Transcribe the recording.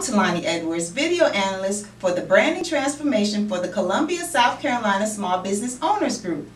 I'm Talani Edwards, video analyst for the branding transformation for the Columbia, South Carolina Small Business Owners Group.